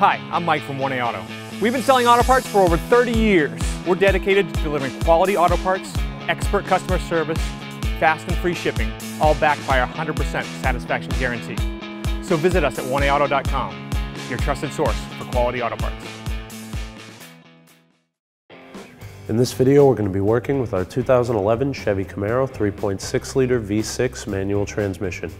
Hi, I'm Mike from 1A Auto. We've been selling auto parts for over 30 years. We're dedicated to delivering quality auto parts, expert customer service, fast and free shipping, all backed by our 100% satisfaction guarantee. So visit us at 1AAuto.com, your trusted source for quality auto parts. In this video, we're going to be working with our 2011 Chevy Camaro 3.6 liter V6 manual transmission.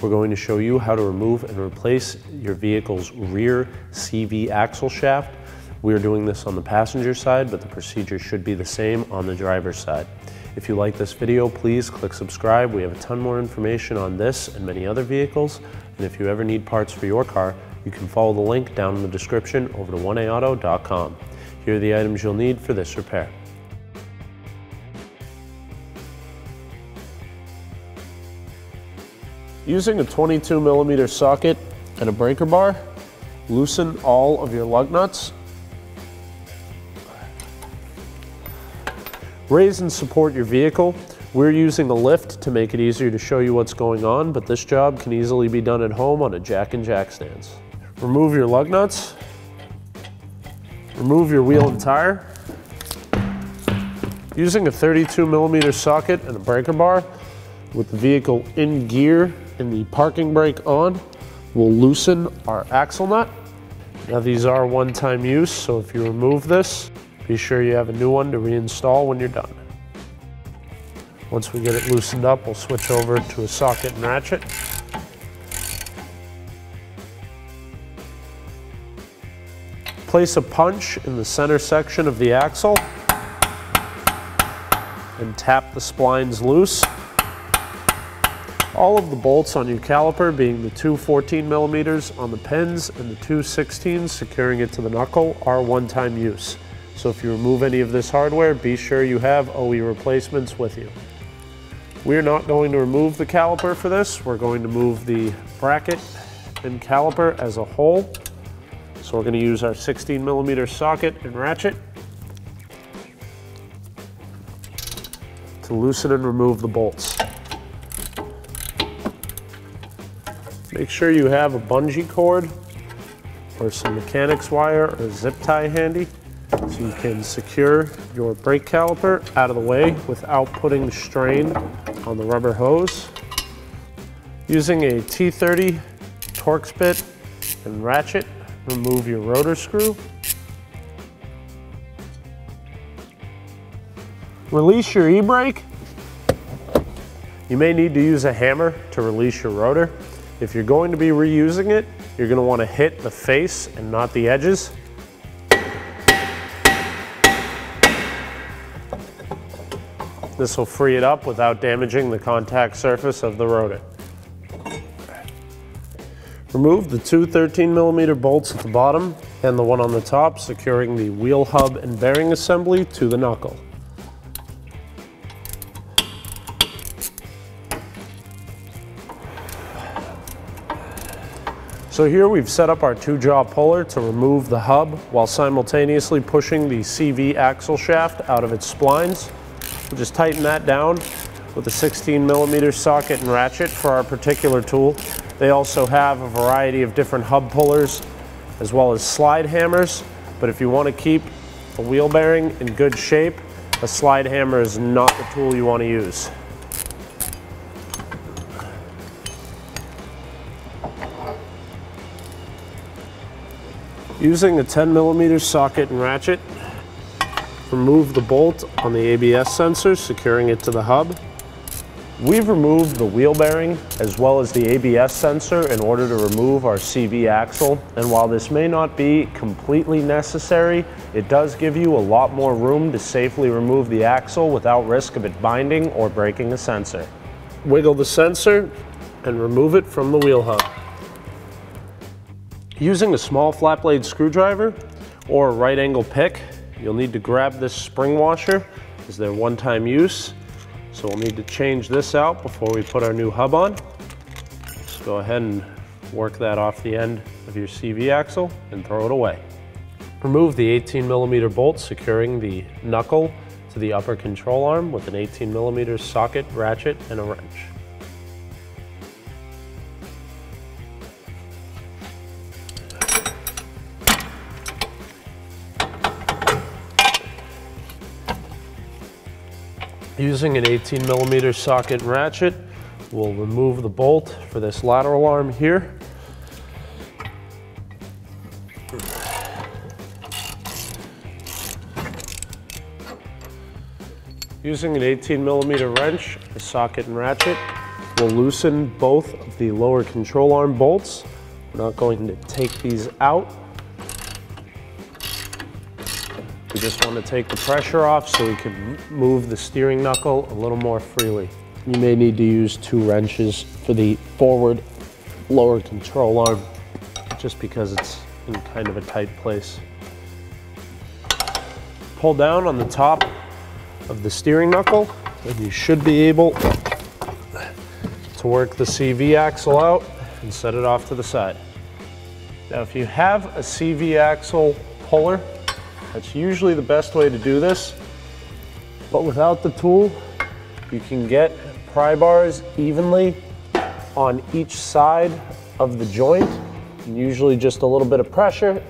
We're going to show you how to remove and replace your vehicle's rear CV axle shaft. We are doing this on the passenger side, but the procedure should be the same on the driver's side. If you like this video, please click subscribe. We have a ton more information on this and many other vehicles. And if you ever need parts for your car, you can follow the link down in the description over to 1AAuto.com. Here are the items you'll need for this repair. Using a 22 millimeter socket and a breaker bar, loosen all of your lug nuts. Raise and support your vehicle. We're using a lift to make it easier to show you what's going on, but this job can easily be done at home on a jack and jack stands. Remove your lug nuts. Remove your wheel and tire. Using a 32 millimeter socket and a breaker bar with the vehicle in gear and the parking brake on, we'll loosen our axle nut. Now these are one-time use, so if you remove this, be sure you have a new one to reinstall when you're done. Once we get it loosened up, we'll switch over to a socket and ratchet. Place a punch in the center section of the axle and tap the splines loose. All of the bolts on your caliper being the two 14 millimeters on the pins and the two 16s securing it to the knuckle are one-time use. So if you remove any of this hardware, be sure you have OE replacements with you. We're not going to remove the caliper for this. We're going to move the bracket and caliper as a whole. So we're going to use our 16 millimeter socket and ratchet to loosen and remove the bolts. Make sure you have a bungee cord or some mechanics wire or zip tie handy so you can secure your brake caliper out of the way without putting strain on the rubber hose. Using a T30 Torx bit and ratchet, remove your rotor screw. Release your e-brake. You may need to use a hammer to release your rotor. If you're going to be reusing it, you're gonna to want to hit the face and not the edges. This will free it up without damaging the contact surface of the rotor. Remove the two 13 millimeter bolts at the bottom and the one on the top, securing the wheel hub and bearing assembly to the knuckle. So here we've set up our two jaw puller to remove the hub while simultaneously pushing the CV axle shaft out of its splines. We'll just tighten that down with a 16 millimeter socket and ratchet for our particular tool. They also have a variety of different hub pullers as well as slide hammers, but if you want to keep the wheel bearing in good shape, a slide hammer is not the tool you want to use. Using a 10 millimeter socket and ratchet, remove the bolt on the ABS sensor, securing it to the hub. We've removed the wheel bearing as well as the ABS sensor in order to remove our CV axle. And while this may not be completely necessary, it does give you a lot more room to safely remove the axle without risk of it binding or breaking a sensor. Wiggle the sensor and remove it from the wheel hub. Using a small flat blade screwdriver or a right angle pick, you'll need to grab this spring washer as their one-time use. So we'll need to change this out before we put our new hub on. Just go ahead and work that off the end of your CV axle and throw it away. Remove the 18 millimeter bolt securing the knuckle to the upper control arm with an 18 millimeter socket, ratchet, and a wrench. Using an 18 millimeter socket ratchet, we'll remove the bolt for this lateral arm here. Using an 18 millimeter wrench, a socket and ratchet, we'll loosen both of the lower control arm bolts. We're not going to take these out. Just want to take the pressure off so we can move the steering knuckle a little more freely. You may need to use two wrenches for the forward lower control arm, just because it's in kind of a tight place. Pull down on the top of the steering knuckle, and you should be able to work the CV axle out and set it off to the side. Now, if you have a CV axle puller, that's usually the best way to do this. But without the tool, you can get pry bars evenly on each side of the joint. And usually just a little bit of pressure.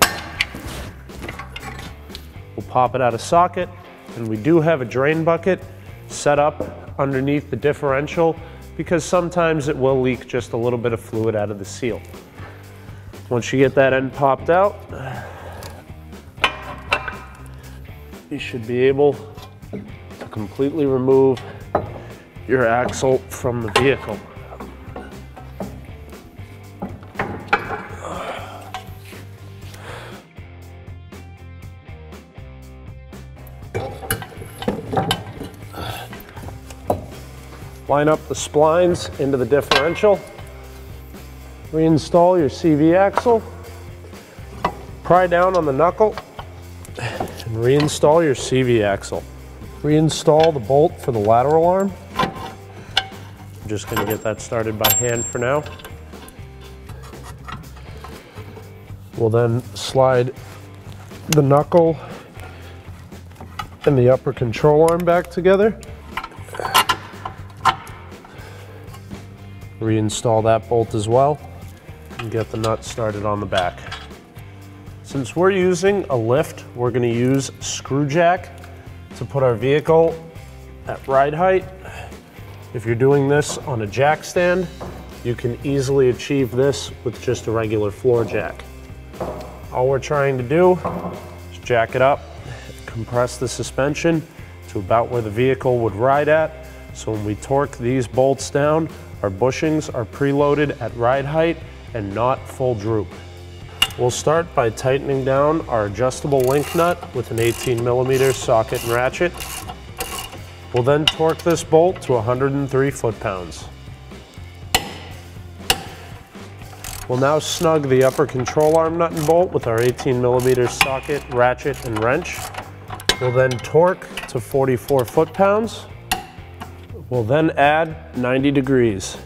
We'll pop it out of socket. And we do have a drain bucket set up underneath the differential because sometimes it will leak just a little bit of fluid out of the seal. Once you get that end popped out, you should be able to completely remove your axle from the vehicle. Line up the splines into the differential. Reinstall your CV axle. Pry down on the knuckle and reinstall your CV axle. Reinstall the bolt for the lateral arm. I'm just gonna get that started by hand for now. We'll then slide the knuckle and the upper control arm back together. Reinstall that bolt as well and get the nut started on the back. Since we're using a lift, we're gonna use screw jack to put our vehicle at ride height. If you're doing this on a jack stand, you can easily achieve this with just a regular floor jack. All we're trying to do is jack it up, compress the suspension to about where the vehicle would ride at. So when we torque these bolts down, our bushings are preloaded at ride height and not full droop. We'll start by tightening down our adjustable link nut with an 18 millimeter socket and ratchet. We'll then torque this bolt to 103 foot-pounds. We'll now snug the upper control arm nut and bolt with our 18 millimeter socket, ratchet, and wrench. We'll then torque to 44 foot-pounds. We'll then add 90 degrees.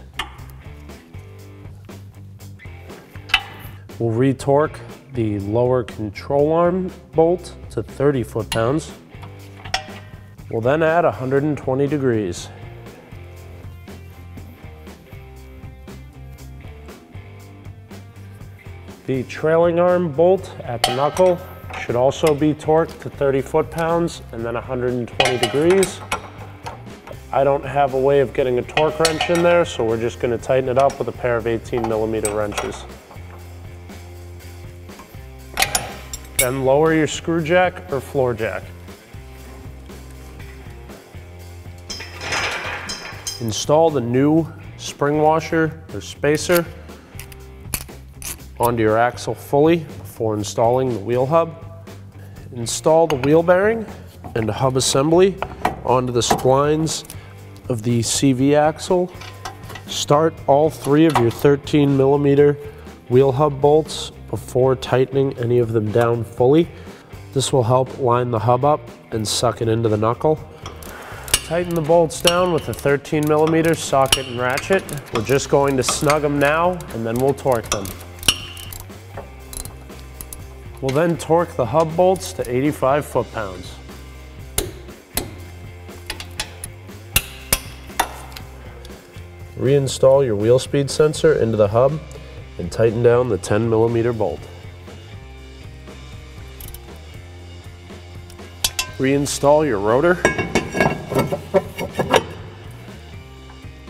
We'll retorque the lower control arm bolt to 30 foot-pounds. We'll then add 120 degrees. The trailing arm bolt at the knuckle should also be torqued to 30 foot-pounds and then 120 degrees. I don't have a way of getting a torque wrench in there, so we're just gonna tighten it up with a pair of 18 millimeter wrenches. Then lower your screw jack or floor jack. Install the new spring washer or spacer onto your axle fully before installing the wheel hub. Install the wheel bearing and hub assembly onto the splines of the CV axle. Start all three of your 13 millimeter wheel hub bolts before tightening any of them down fully. This will help line the hub up and suck it into the knuckle. Tighten the bolts down with a 13 millimeter socket and ratchet. We're just going to snug them now and then we'll torque them. We'll then torque the hub bolts to 85 foot-pounds. Reinstall your wheel speed sensor into the hub and tighten down the 10 millimeter bolt. Reinstall your rotor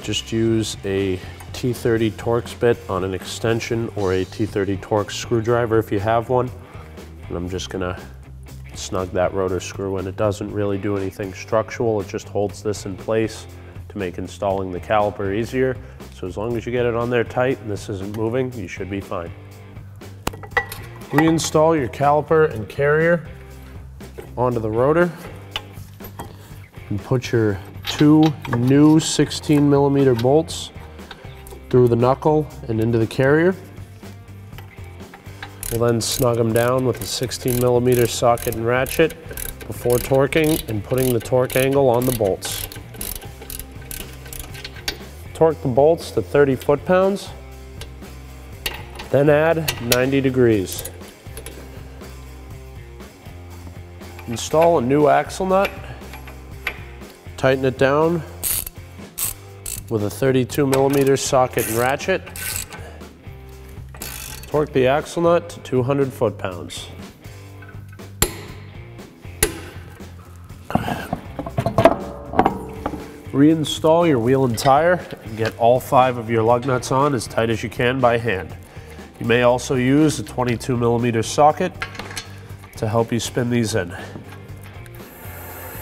Just use a T30 Torx bit on an extension or a T30 Torx screwdriver if you have one. And I'm just gonna snug that rotor screw in. It doesn't really do anything structural, it just holds this in place to make installing the caliper easier. So as long as you get it on there tight and this isn't moving, you should be fine. Reinstall your caliper and carrier onto the rotor and put your two new 16 millimeter bolts through the knuckle and into the carrier. We'll then snug them down with a 16 millimeter socket and ratchet before torquing and putting the torque angle on the bolts. Torque the bolts to 30 foot-pounds, then add 90 degrees. Install a new axle nut, tighten it down with a 32 millimeter socket and ratchet. Torque the axle nut to 200 foot-pounds. Reinstall your wheel and tire and get all five of your lug nuts on as tight as you can by hand. You may also use a 22 millimeter socket to help you spin these in.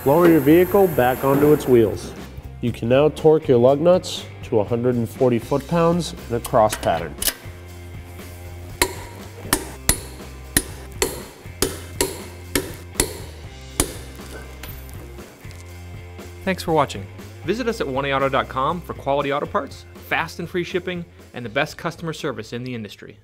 Lower your vehicle back onto its wheels. You can now torque your lug nuts to 140 foot-pounds in a cross pattern. Thanks for watching. Visit us at 1AAuto.com for quality auto parts, fast and free shipping, and the best customer service in the industry.